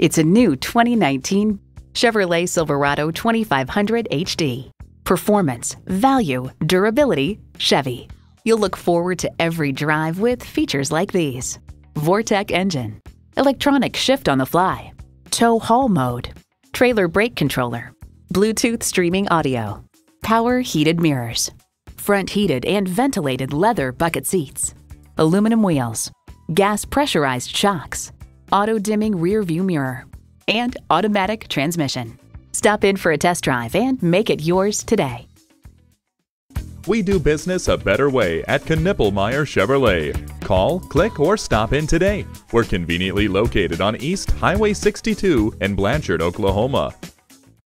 It's a new 2019 Chevrolet Silverado 2500 HD. Performance, value, durability, Chevy. You'll look forward to every drive with features like these. Vortec engine, electronic shift on the fly, tow haul mode, trailer brake controller, Bluetooth streaming audio, power heated mirrors, front heated and ventilated leather bucket seats, aluminum wheels, gas pressurized shocks, auto dimming rear view mirror, and automatic transmission. Stop in for a test drive and make it yours today. We do business a better way at Knippelmier Chevrolet. Call, click, or stop in today. We're conveniently located on East Highway 62 in Blanchard, Oklahoma.